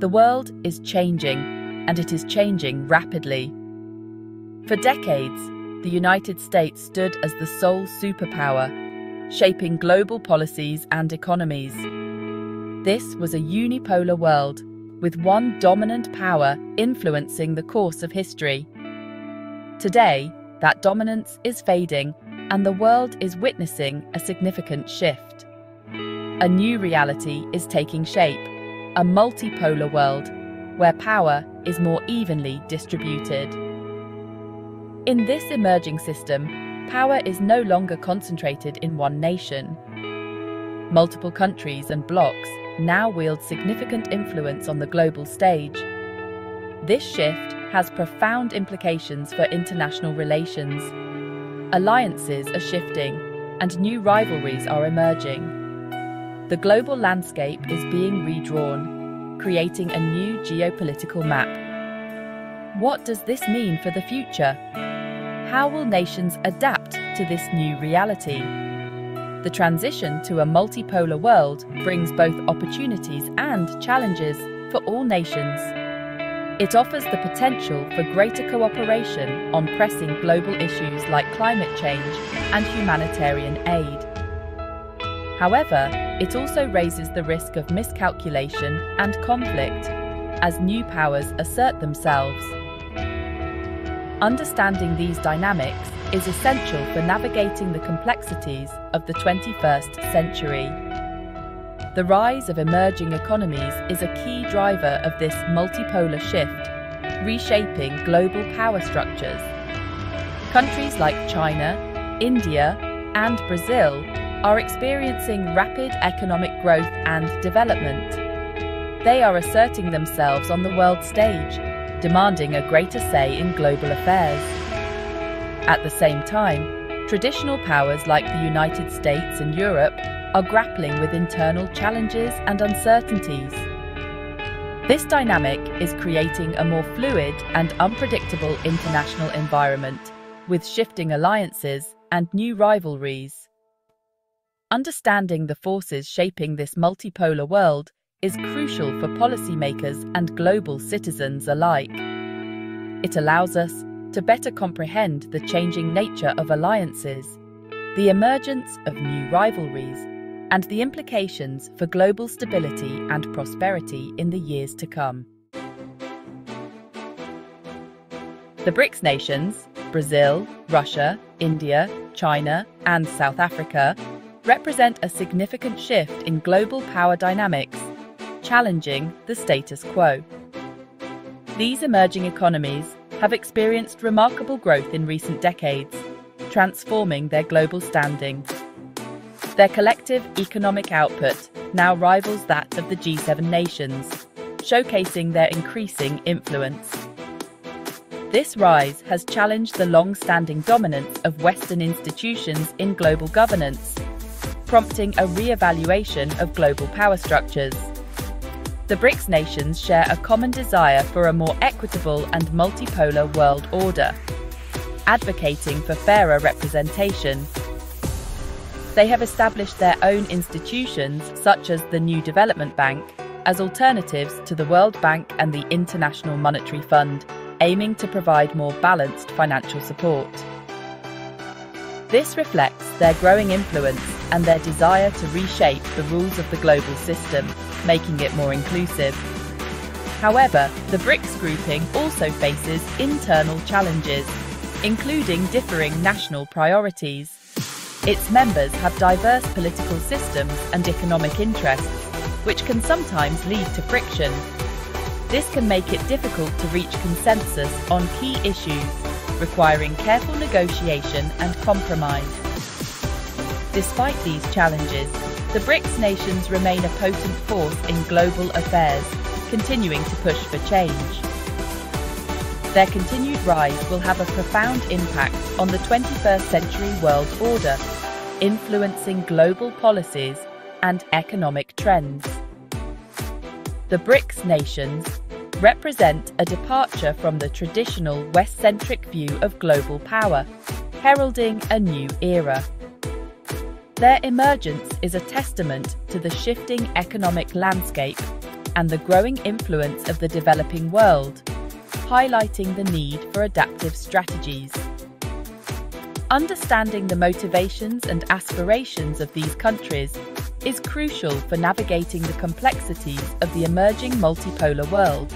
The world is changing, and it is changing rapidly. For decades, the United States stood as the sole superpower, shaping global policies and economies. This was a unipolar world, with one dominant power influencing the course of history. Today, that dominance is fading, and the world is witnessing a significant shift. A new reality is taking shape, a multipolar world where power is more evenly distributed. In this emerging system, power is no longer concentrated in one nation. Multiple countries and blocs now wield significant influence on the global stage. This shift has profound implications for international relations. Alliances are shifting, and new rivalries are emerging. The global landscape is being redrawn, creating a new geopolitical map. What does this mean for the future? How will nations adapt to this new reality? The transition to a multipolar world brings both opportunities and challenges for all nations. It offers the potential for greater cooperation on pressing global issues like climate change and humanitarian aid. However, it also raises the risk of miscalculation and conflict as new powers assert themselves. Understanding these dynamics is essential for navigating the complexities of the 21st century. The rise of emerging economies is a key driver of this multipolar shift, reshaping global power structures. Countries like China, India, and Brazil are experiencing rapid economic growth and development. They are asserting themselves on the world stage, demanding a greater say in global affairs. At the same time, traditional powers like the United States and Europe are grappling with internal challenges and uncertainties. This dynamic is creating a more fluid and unpredictable international environment, with shifting alliances and new rivalries. Understanding the forces shaping this multipolar world is crucial for policymakers and global citizens alike. It allows us to better comprehend the changing nature of alliances, the emergence of new rivalries, and the implications for global stability and prosperity in the years to come. The BRICS nations, Brazil, Russia, India, China, and South Africa, represent a significant shift in global power dynamics, challenging the status quo. These emerging economies have experienced remarkable growth in recent decades, transforming their global standing their collective economic output now rivals that of the G7 nations, showcasing their increasing influence. This rise has challenged the long standing dominance of Western institutions in global governance, prompting a re evaluation of global power structures. The BRICS nations share a common desire for a more equitable and multipolar world order, advocating for fairer representation they have established their own institutions, such as the New Development Bank, as alternatives to the World Bank and the International Monetary Fund, aiming to provide more balanced financial support. This reflects their growing influence and their desire to reshape the rules of the global system, making it more inclusive. However, the BRICS grouping also faces internal challenges, including differing national priorities. Its members have diverse political systems and economic interests, which can sometimes lead to friction. This can make it difficult to reach consensus on key issues, requiring careful negotiation and compromise. Despite these challenges, the BRICS nations remain a potent force in global affairs, continuing to push for change. Their continued rise will have a profound impact on the 21st century world order, influencing global policies and economic trends. The BRICS nations represent a departure from the traditional West centric view of global power, heralding a new era. Their emergence is a testament to the shifting economic landscape, and the growing influence of the developing world, highlighting the need for adaptive strategies. Understanding the motivations and aspirations of these countries is crucial for navigating the complexities of the emerging multipolar world,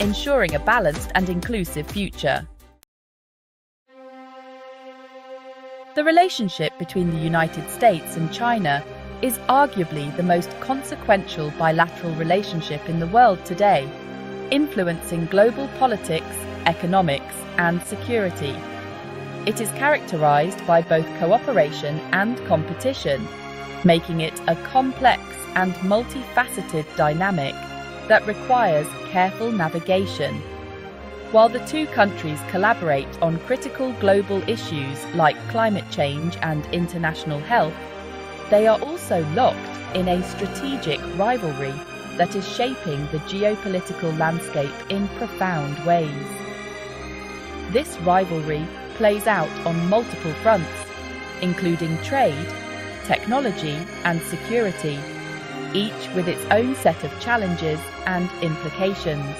ensuring a balanced and inclusive future. The relationship between the United States and China is arguably the most consequential bilateral relationship in the world today, influencing global politics, economics, and security. It is characterized by both cooperation and competition, making it a complex and multifaceted dynamic that requires careful navigation. While the two countries collaborate on critical global issues like climate change and international health, they are also locked in a strategic rivalry that is shaping the geopolitical landscape in profound ways. This rivalry plays out on multiple fronts, including trade, technology, and security, each with its own set of challenges and implications.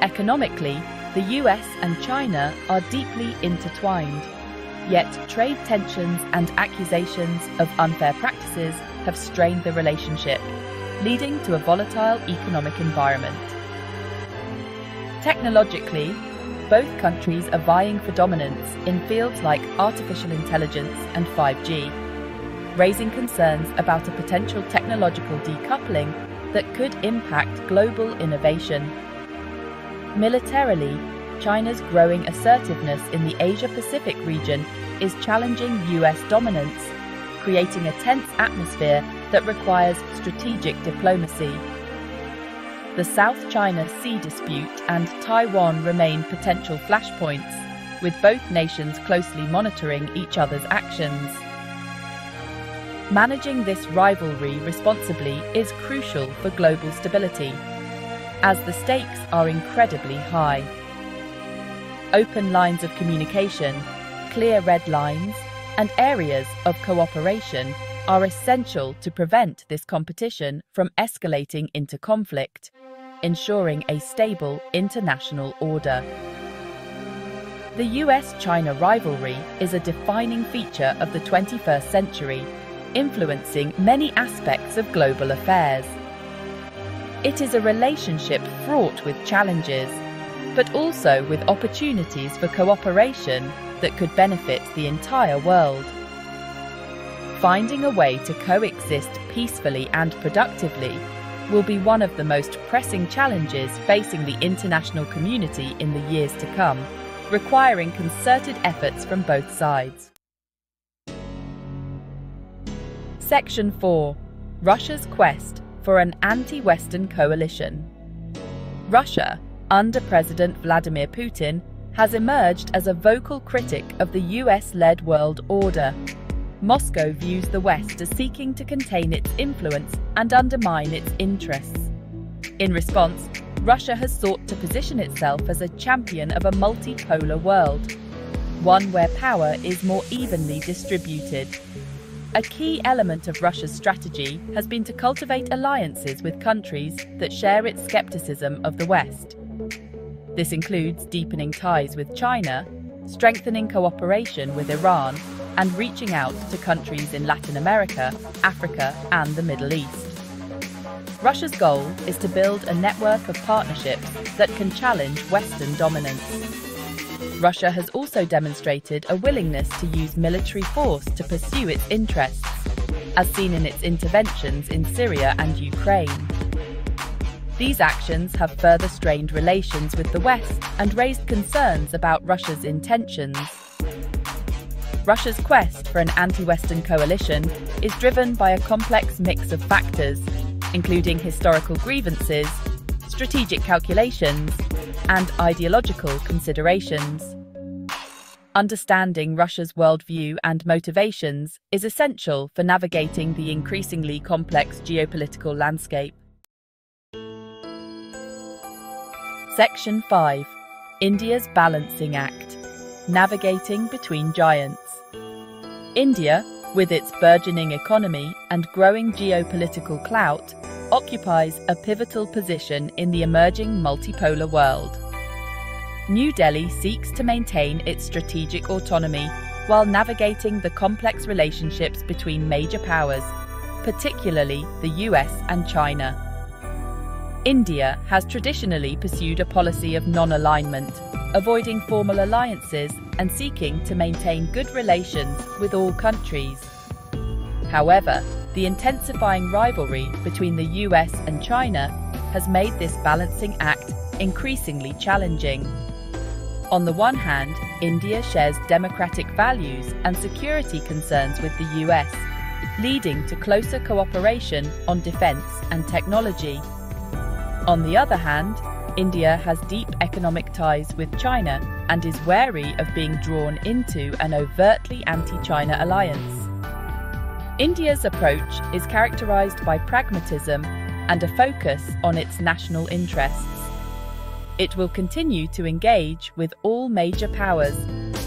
Economically, the US and China are deeply intertwined, yet trade tensions and accusations of unfair practices have strained the relationship, leading to a volatile economic environment. Technologically, both countries are vying for dominance in fields like artificial intelligence and 5G, raising concerns about a potential technological decoupling that could impact global innovation. Militarily, China's growing assertiveness in the Asia Pacific region is challenging US dominance, creating a tense atmosphere that requires strategic diplomacy. The South China Sea dispute and Taiwan remain potential flashpoints, with both nations closely monitoring each other's actions. Managing this rivalry responsibly is crucial for global stability, as the stakes are incredibly high. Open lines of communication, clear red lines, and areas of cooperation are essential to prevent this competition from escalating into conflict ensuring a stable international order. The US China rivalry is a defining feature of the 21st century, influencing many aspects of global affairs. It is a relationship fraught with challenges, but also with opportunities for cooperation that could benefit the entire world. Finding a way to coexist peacefully and productively will be one of the most pressing challenges facing the international community in the years to come, requiring concerted efforts from both sides. Section 4 Russia's Quest for an Anti Western Coalition. Russia, under President Vladimir Putin, has emerged as a vocal critic of the US led world order Moscow views the West as seeking to contain its influence and undermine its interests. In response, Russia has sought to position itself as a champion of a multipolar world, one where power is more evenly distributed. A key element of Russia's strategy has been to cultivate alliances with countries that share its skepticism of the West. This includes deepening ties with China, strengthening cooperation with Iran, and reaching out to countries in Latin America, Africa, and the Middle East. Russia's goal is to build a network of partnerships that can challenge Western dominance. Russia has also demonstrated a willingness to use military force to pursue its interests, as seen in its interventions in Syria and Ukraine. These actions have further strained relations with the West and raised concerns about Russia's intentions Russia's quest for an anti Western coalition is driven by a complex mix of factors, including historical grievances, strategic calculations, and ideological considerations. Understanding Russia's worldview and motivations is essential for navigating the increasingly complex geopolitical landscape. Section 5 India's Balancing Act Navigating Between Giants. India, with its burgeoning economy and growing geopolitical clout, occupies a pivotal position in the emerging multipolar world. New Delhi seeks to maintain its strategic autonomy while navigating the complex relationships between major powers, particularly the US and China. India has traditionally pursued a policy of non alignment, avoiding formal alliances and seeking to maintain good relations with all countries. However, the intensifying rivalry between the US and China has made this balancing act increasingly challenging. On the one hand, India shares democratic values and security concerns with the US, leading to closer cooperation on defence and technology. On the other hand, India has deep economic ties with China and is wary of being drawn into an overtly anti China alliance. India's approach is characterized by pragmatism and a focus on its national interests. It will continue to engage with all major powers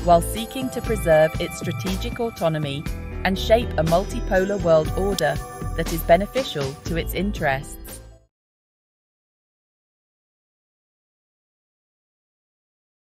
while seeking to preserve its strategic autonomy and shape a multipolar world order that is beneficial to its interests.